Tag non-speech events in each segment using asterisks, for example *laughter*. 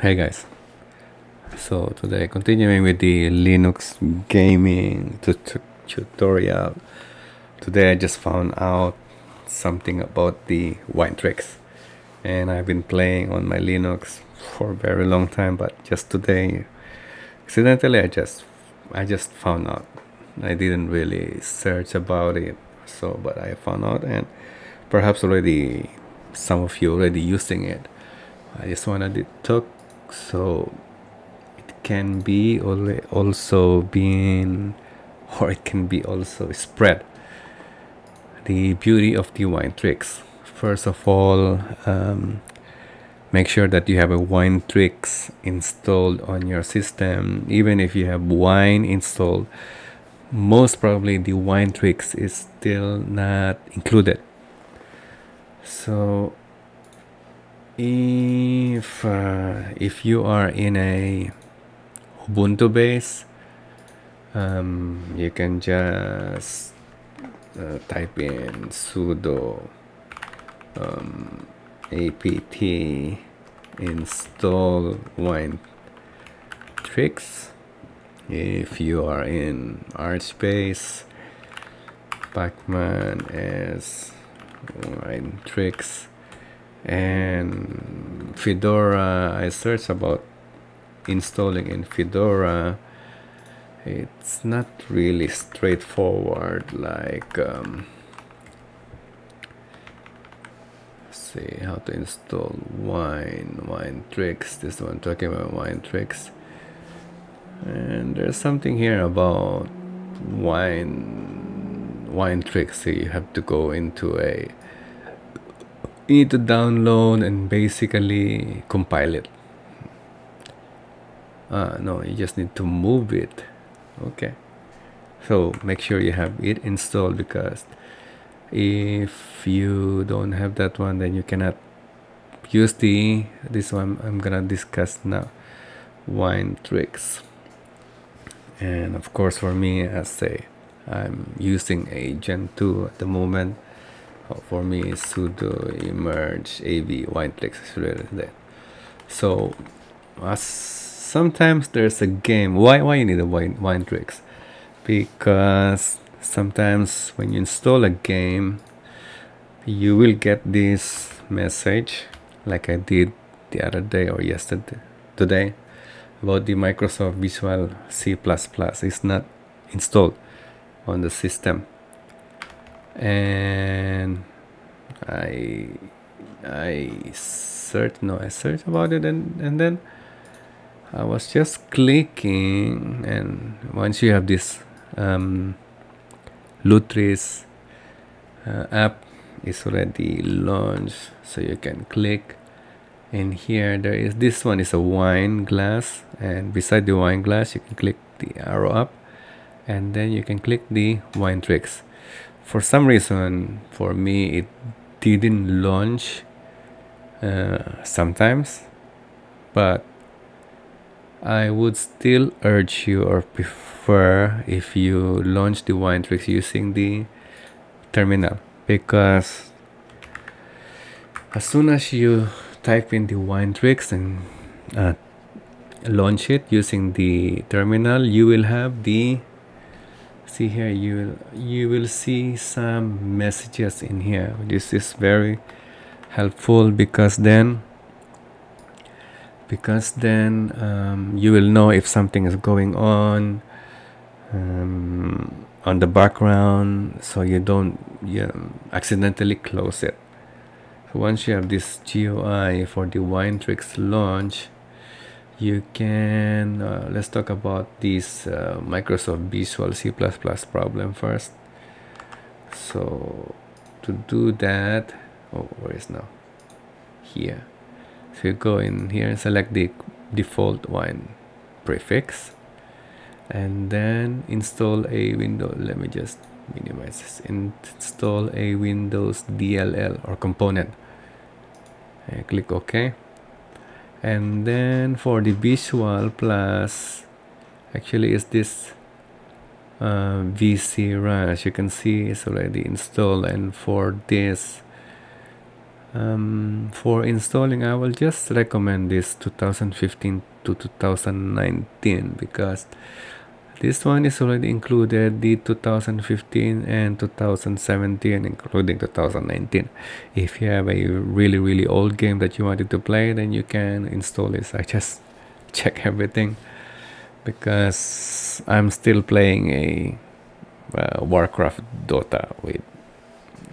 Hey guys, so today continuing with the Linux gaming tutorial. Today I just found out something about the wine tricks. And I've been playing on my Linux for a very long time but just today accidentally I just I just found out. I didn't really search about it so but I found out and perhaps already some of you already using it. I just wanted to talk so it can be also being or it can be also spread. The beauty of the wine tricks. First of all um, make sure that you have a wine tricks installed on your system. Even if you have wine installed most probably the wine tricks is still not included. So if uh, if you are in a Ubuntu base um, you can just uh, type in sudo um, apt install wine tricks. If you are in archbase pacman as wine tricks and Fedora I searched about installing in Fedora. It's not really straightforward like um, see how to install wine wine tricks this one talking about wine tricks. And there's something here about wine Winetricks so you have to go into a you need to download and basically compile it. Uh, no you just need to move it. Okay. So make sure you have it installed because if you don't have that one then you cannot use the this one I'm gonna discuss now. Wine tricks. And of course for me as say I'm using a Gentoo at the moment for me sudo emerge av Winetricks is really there so as sometimes there's a game why why you need a wine tricks because sometimes when you install a game you will get this message like I did the other day or yesterday today about the Microsoft Visual C++ it's not installed on the system and I I searched no I searched about it and and then I was just clicking and once you have this um, Lutris uh, app is already launched so you can click. And here there is this one is a wine glass and beside the wine glass you can click the arrow up and then you can click the Winetricks for some reason for me it didn't launch uh, sometimes but I would still urge you or prefer if you launch the Winetricks using the terminal because as soon as you type in the Winetricks and uh, launch it using the terminal you will have the see here you will you will see some messages in here. This is very helpful because then because then um, you will know if something is going on um, on the background so you don't you accidentally close it. So once you have this GUI for the Wine Tricks launch you can uh, let's talk about this uh, Microsoft Visual C++ problem first. So to do that oh where is now? Here. So you go in here and select the default wine prefix and then install a window let me just minimize this install a windows dll or component. And click ok and then for the visual plus actually is this uh, VC as you can see it's already installed. And for this um, for installing I will just recommend this 2015 to 2019 because this one is already included the 2015 and 2017 including 2019 if you have a really really old game that you wanted to play then you can install this I just *laughs* check everything because I'm still playing a uh, Warcraft Dota with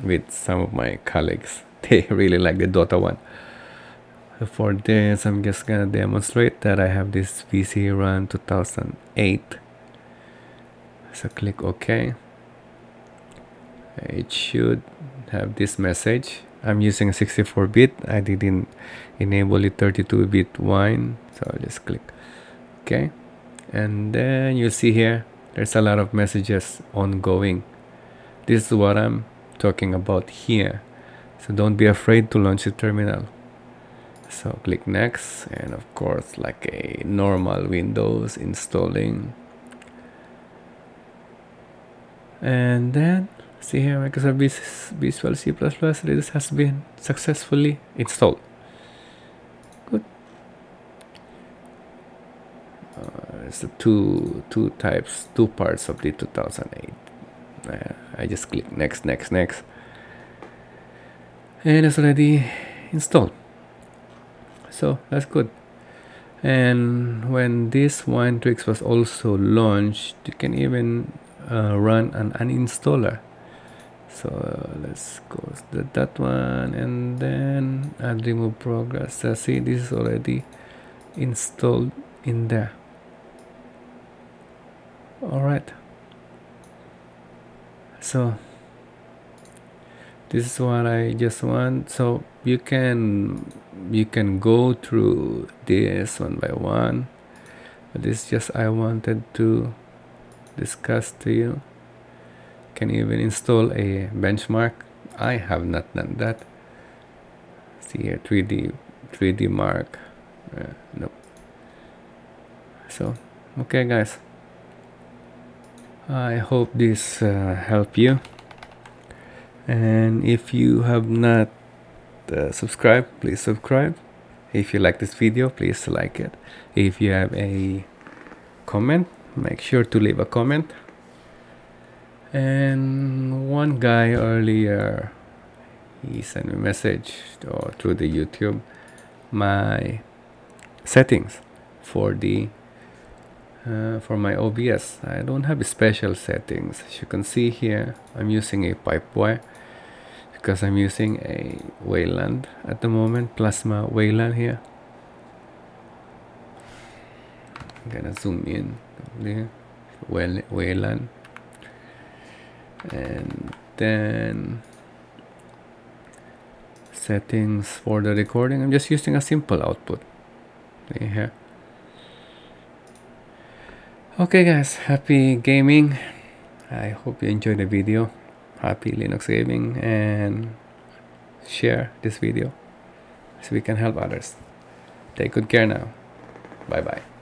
with some of my colleagues. *laughs* They really like the Dota one. For this I'm just gonna demonstrate that I have this VC run 2008 so click OK. It should have this message. I'm using 64-bit I didn't enable the 32-bit wine so I'll just click OK. And then you see here there's a lot of messages ongoing. This is what I'm talking about here. So don't be afraid to launch the terminal. So click next and of course like a normal Windows installing and then see here Microsoft Visual C++ this has been successfully installed. Good. Uh, it's the two two types two parts of the 2008 uh, I just click next next next. And it's already installed. So that's good. And when this wine tricks was also launched you can even uh, run an uninstaller so uh, let's go to that one and then add remove progress. So see this is already installed in there. All right. So this is what I just want. So you can you can go through this one by one. But this just I wanted to discuss to you. Can you even install a benchmark? I have not done that. See here 3d 3d mark. Uh, nope. So okay guys. I hope this uh, help you. And if you have not uh, subscribed please subscribe. If you like this video please like it. If you have a comment make sure to leave a comment. And one guy earlier he sent me a message or through the YouTube. My settings for the uh, for my OBS I don't have special settings. As you can see here I'm using a Pipewire because I'm using a Wayland at the moment Plasma Wayland here I'm gonna zoom in there. Wayland and then settings for the recording. I'm just using a simple output. Here okay guys. Happy gaming. I hope you enjoyed the video. Happy Linux gaming. And share this video so we can help others. Take good care now. Bye bye